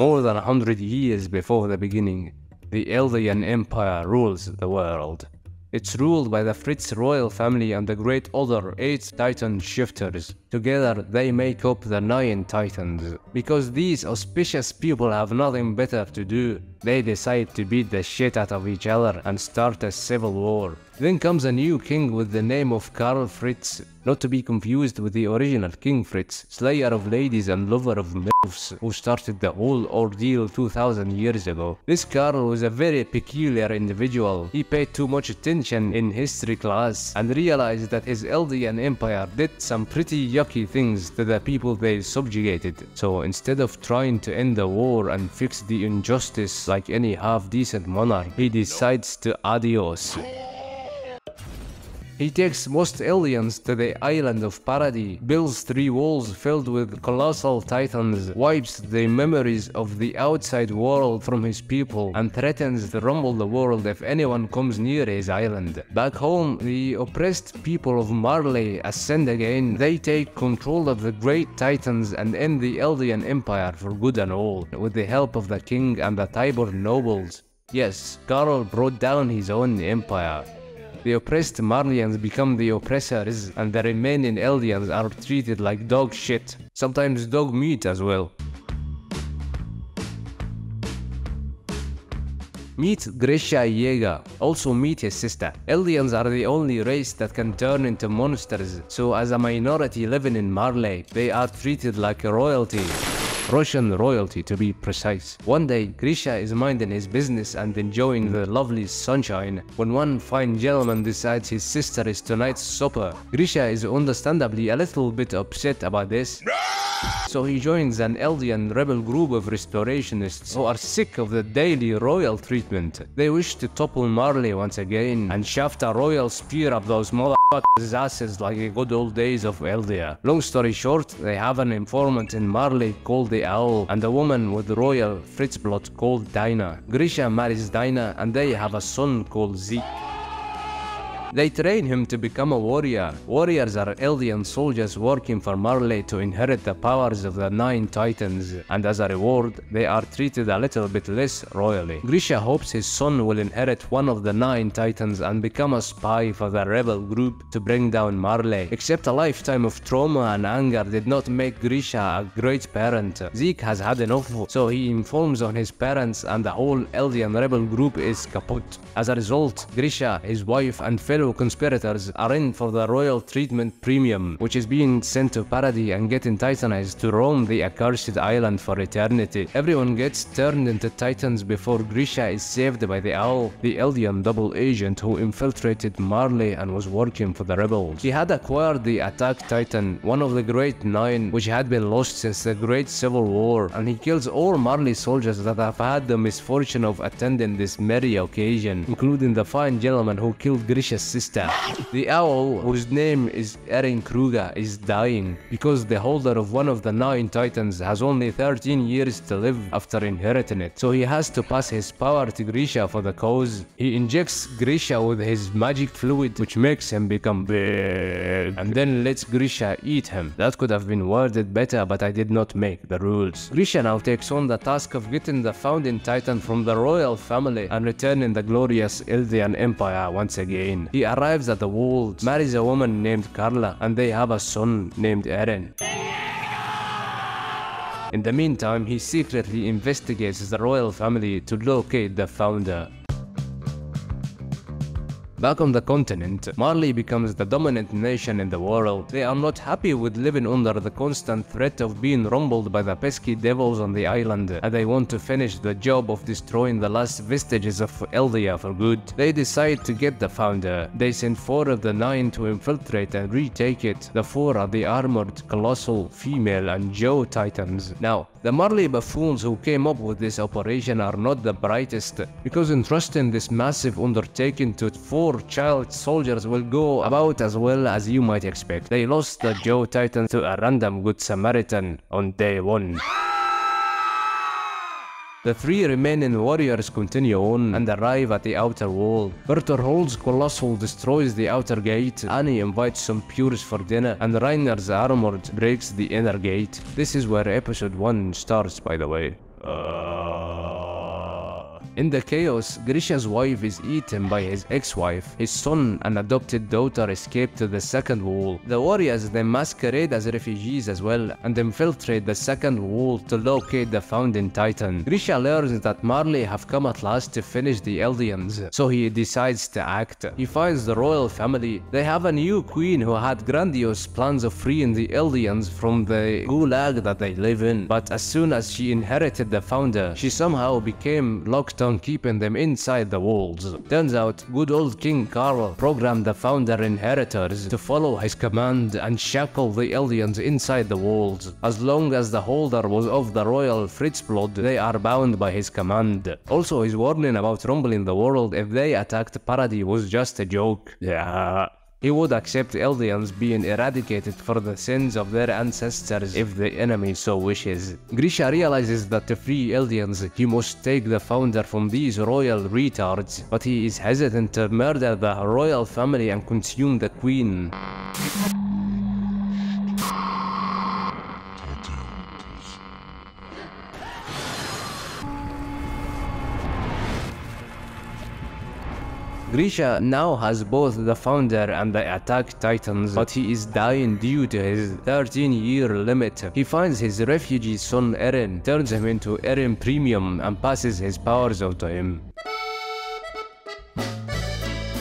More than a hundred years before the beginning, the Eldian Empire rules the world. It's ruled by the Fritz royal family and the great other eight titan shifters. Together they make up the nine titans. Because these auspicious people have nothing better to do, they decide to beat the shit out of each other and start a civil war. Then comes a new king with the name of Karl Fritz, not to be confused with the original King Fritz, slayer of ladies and lover of MILFs, who started the whole ordeal 2000 years ago. This Karl was a very peculiar individual. He paid too much attention in history class and realized that his Eldian empire did some pretty yucky things to the people they subjugated. So instead of trying to end the war and fix the injustice like any half-decent monarch, he decides to adios. He takes most Eldians to the island of Paradis, builds three walls filled with colossal titans, wipes the memories of the outside world from his people, and threatens to rumble the world if anyone comes near his island. Back home, the oppressed people of Marley ascend again. They take control of the great titans and end the Eldian Empire for good and all, with the help of the king and the Tybur nobles. Yes, Karl brought down his own empire. The oppressed Marleyans become the oppressors, and the remaining Eldians are treated like dog shit, sometimes dog meat as well. Meet Grisha Yeager, also meet his sister. Eldians are the only race that can turn into monsters, so as a minority living in Marley, they are treated like royalty. Russian royalty to be precise. One day, Grisha is minding his business and enjoying the lovely sunshine when one fine gentleman decides his sister is tonight's supper. Grisha is understandably a little bit upset about this. So he joins an Eldian rebel group of restorationists who are sick of the daily royal treatment. They wish to topple Marley once again and shaft a royal spear up those motherfuckers' asses like the good old days of Eldia. Long story short, they have an informant in Marley called the Owl and a woman with royal Fritz blood called Dinah. Grisha marries Dinah and they have a son called Zeke. They train him to become a warrior. Warriors are Eldian soldiers working for Marley to inherit the powers of the Nine Titans, and as a reward, they are treated a little bit less royally. Grisha hopes his son will inherit one of the Nine Titans and become a spy for the rebel group to bring down Marley. Except a lifetime of trauma and anger did not make Grisha a great parent. Zeke has had enough, so he informs on his parents and the whole Eldian rebel group is kaput. As a result, Grisha, his wife and fellow conspirators are in for the royal treatment premium, which is being sent to Paradis and getting titanized to roam the accursed island for eternity. Everyone gets turned into titans before Grisha is saved by the Owl, the Eldian double agent who infiltrated Marley and was working for the rebels. He had acquired the Attack Titan, one of the Great Nine, which had been lost since the Great Civil War, and he kills all Marley soldiers that have had the misfortune of attending this merry occasion, including the fine gentleman who killed Grisha's sister. The owl, whose name is Eren Kruger, is dying because the holder of one of the nine titans has only 13 years to live after inheriting it. So he has to pass his power to Grisha for the cause. He injects Grisha with his magic fluid, which makes him become big, and then lets Grisha eat him. That could have been worded better, but I did not make the rules. Grisha now takes on the task of getting the founding titan from the royal family and returning the glorious Eldian Empire once again. He arrives at the world, marries a woman named Carla, and they have a son named Eren. In the meantime, he secretly investigates the royal family to locate the founder. Back on the continent, Marley becomes the dominant nation in the world. They are not happy with living under the constant threat of being rumbled by the pesky devils on the island, and they want to finish the job of destroying the last vestiges of Eldia for good. They decide to get the founder. They send four of the nine to infiltrate and retake it. The four are the armored, colossal, female, and Jaw titans. Now, the Marley buffoons who came up with this operation are not the brightest, because entrusting this massive undertaking to four child soldiers will go about as well as you might expect. They lost the Jaw Titan to a random Good Samaritan on day one. The three remaining warriors continue on and arrive at the outer wall. Bertholdt's Colossal destroys the outer gate, Annie invites some pures for dinner, and Reiner's Armored breaks the inner gate. This is where episode 1 starts by the way. Uh, In the chaos, Grisha's wife is eaten by his ex-wife. His son and adopted daughter escape to the second wall. The warriors then masquerade as refugees as well and infiltrate the second wall to locate the founding titan. Grisha learns that Marley have come at last to finish the Eldians, so he decides to act. He finds the royal family. They have a new queen who had grandiose plans of freeing the Eldians from the gulag that they live in. But as soon as she inherited the founder, she somehow became locked on keeping them inside the walls. Turns out, good old King Karl programmed the founder inheritors to follow his command and shackle the Eldians inside the walls. As long as the holder was of the royal Fritz blood, they are bound by his command. Also, his warning about rumbling the world if they attacked Paradis was just a joke. Yeah. He would accept Eldians being eradicated for the sins of their ancestors if the enemy so wishes. Grisha realizes that to free Eldians, he must take the founder from these royal retards, but he is hesitant to murder the royal family and consume the queen. Grisha now has both the founder and the attack titans, but he is dying due to his 13 year limit. He finds his refugee son Eren, turns him into Eren Premium and passes his powers on to him.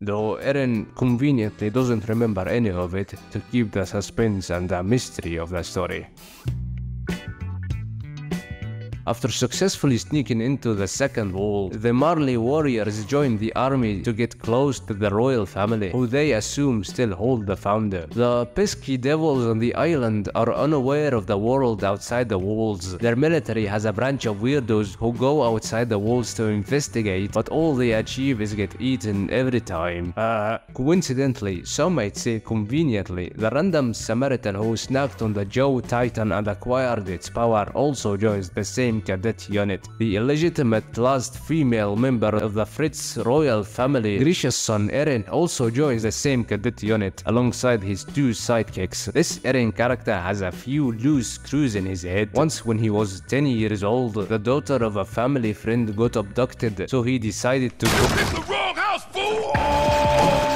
Though Eren conveniently doesn't remember any of it to keep the suspense and the mystery of the story. After successfully sneaking into the second wall, the Marley warriors join the army to get close to the royal family, who they assume still hold the founder. The pesky devils on the island are unaware of the world outside the walls. Their military has a branch of weirdos who go outside the walls to investigate, but all they achieve is get eaten every time. Uh, coincidentally, some might say conveniently, the random Samaritan who snacked on the Jaw Titan and acquired its power also joins the same cadet unit. The illegitimate last female member of the Fritz royal family, Grisha's son Eren, also joins the same cadet unit alongside his two sidekicks. This Eren character has a few loose screws in his head. Once when he was 10 years old, the daughter of a family friend got abducted, so he decided to go the wrong house, fool!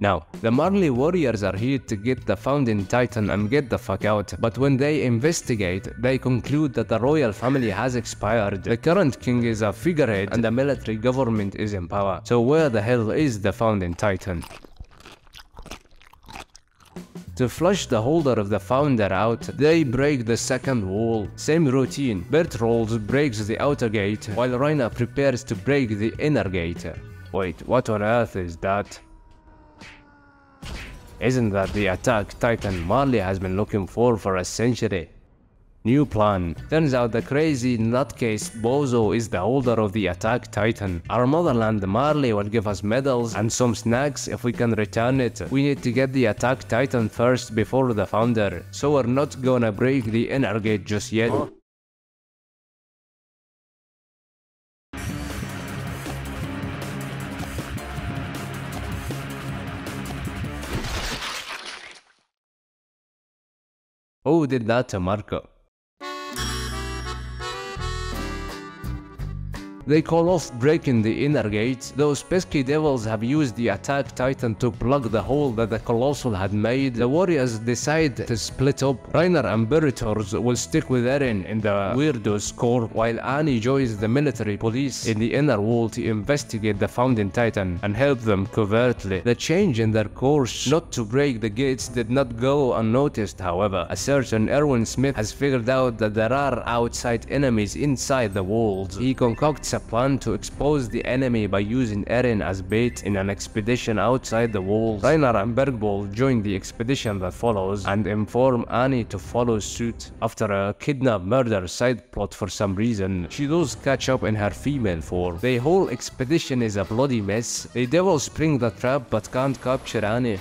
Now, the Marley warriors are here to get the founding titan and get the fuck out, but when they investigate, they conclude that the royal family has expired. The current king is a figurehead and the military government is in power. So where the hell is the founding titan? To flush the holder of the founder out, they break the second wall. Same routine, Bertrolds breaks the outer gate, while Reiner prepares to break the inner gate. Wait, what on earth is that? Isn't that the attack Titan Marley has been looking for for a century? New plan. Turns out the crazy nutcase Bozo is the holder of the attack titan. Our motherland Marley will give us medals and some snacks if we can return it. We need to get the attack titan first before the founder, so we're not gonna break the inner gate just yet. Who did that to Marco? They call off breaking the inner gates, Those pesky devils have used the attack titan to plug the hole that the Colossal had made. The warriors decide to split up. Reiner and Bertholdt will stick with Eren in the Weirdos Corps while Annie joins the military police in the inner wall to investigate the founding titan and help them covertly. The change in their course not to break the gates did not go unnoticed however. A certain Erwin Smith has figured out that there are outside enemies inside the walls. He concocts a plan to expose the enemy by using Eren as bait in an expedition outside the walls. Reiner and Bertholdt join the expedition that follows and inform Annie to follow suit. After a kidnap murder side plot for some reason, she does catch up in her female form. The whole expedition is a bloody mess. The devils spring the trap but can't capture Annie.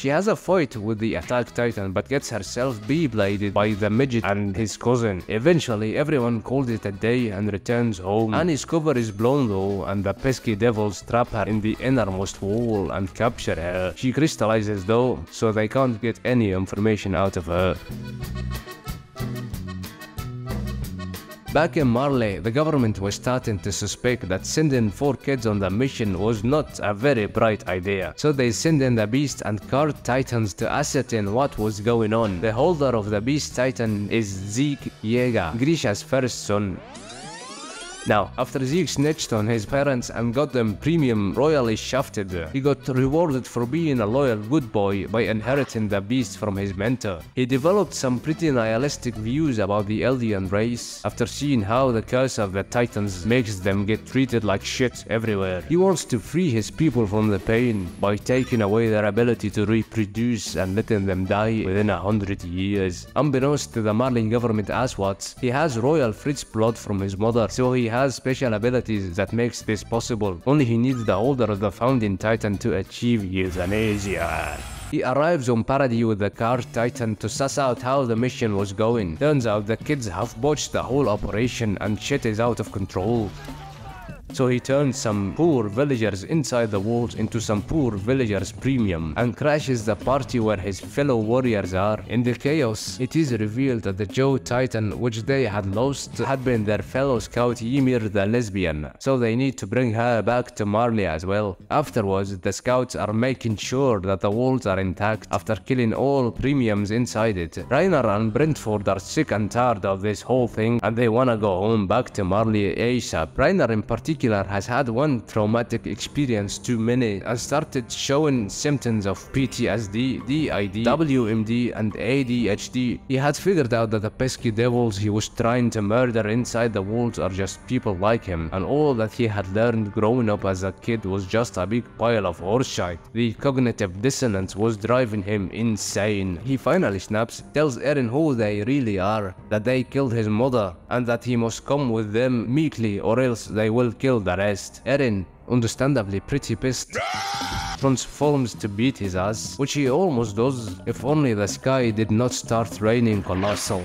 She has a fight with the attack titan but gets herself bee-bladed by the midget and his cousin. Eventually everyone calls it a day and returns home. Annie's cover is blown though and the pesky devils trap her in the innermost wall and capture her. She crystallizes though so they can't get any information out of her. Back in Marley, the government was starting to suspect that sending four kids on the mission was not a very bright idea. So they sent in the Beast and Cart Titans to ascertain what was going on. The holder of the Beast Titan is Zeke Yeager, Grisha's first son. Now, after Zeke snitched on his parents and got them premium royally shafted, he got rewarded for being a loyal good boy by inheriting the beast from his mentor. He developed some pretty nihilistic views about the Eldian race after seeing how the curse of the Titans makes them get treated like shit everywhere. He wants to free his people from the pain by taking away their ability to reproduce and letting them die within a hundred years. Unbeknownst to the Marleyan government asswats, he has royal Fritz blood from his mother, so he has special abilities that makes this possible. Only he needs the holder of the founding titan to achieve euthanasia. He arrives on Paradis with the Cart Titan to suss out how the mission was going. Turns out the kids have botched the whole operation and shit is out of control. So he turns some poor villagers inside the walls into some poor villagers premium and crashes the party where his fellow warriors are. In the chaos, it is revealed that the Jaw Titan which they had lost had been their fellow scout Ymir the lesbian, so they need to bring her back to Marley as well. Afterwards, the scouts are making sure that the walls are intact after killing all premiums inside it. Reiner and Bertholdt are sick and tired of this whole thing and they wanna go home back to Marley ASAP. Reiner in particular particular has had one traumatic experience too many and started showing symptoms of PTSD, DID, WMD, and ADHD. He had figured out that the pesky devils he was trying to murder inside the walls are just people like him, and all that he had learned growing up as a kid was just a big pile of horseshit. The cognitive dissonance was driving him insane. He finally snaps, tells Eren who they really are, that they killed his mother, and that he must come with them meekly or else they will kill the rest. Eren, understandably pretty pissed, transforms to beat his ass, which he almost does if only the sky did not start raining colossal.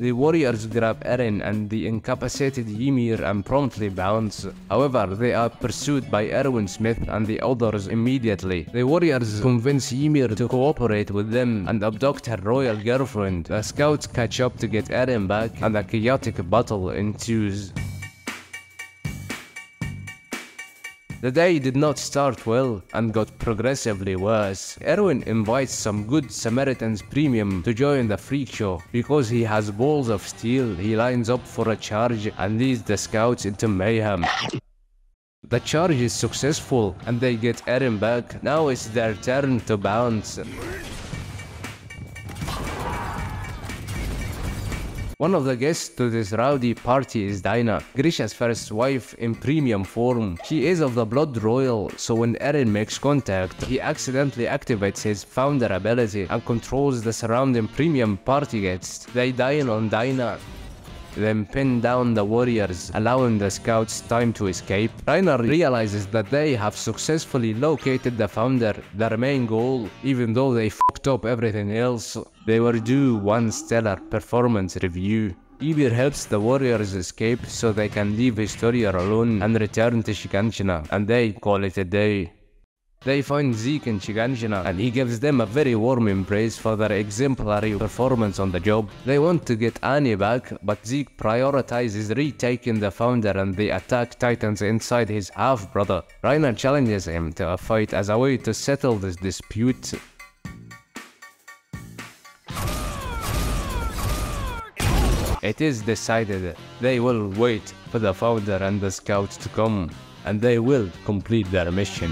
The warriors grab Eren and the incapacitated Ymir and promptly bounce. However, they are pursued by Erwin Smith and the others immediately. The warriors convince Ymir to cooperate with them and abduct her royal girlfriend. The scouts catch up to get Eren back and a chaotic battle ensues. The day did not start well and got progressively worse. Erwin invites some good Samaritans premium to join the freak show. Because he has balls of steel, he lines up for a charge and leads the scouts into mayhem. The charge is successful and they get Eren back. Now it's their turn to bounce. One of the guests to this rowdy party is Dinah, Grisha's first wife in premium form. She is of the blood royal, so when Eren makes contact, he accidentally activates his founder ability and controls the surrounding premium party guests. They dine on Dinah then pin down the warriors, allowing the scouts time to escape. Reiner realizes that they have successfully located the founder, their main goal, even though they fucked up everything else. They were due one stellar performance review. Ymir helps the warriors escape so they can leave Historia alone and return to Shiganshina, and they call it a day. They find Zeke in Shiganshina and he gives them a very warm embrace for their exemplary performance on the job. They want to get Annie back, but Zeke prioritizes retaking the founder and the attack titans inside his half-brother. Reiner challenges him to a fight as a way to settle this dispute. It is decided they will wait for the founder and the scouts to come, and they will complete their mission.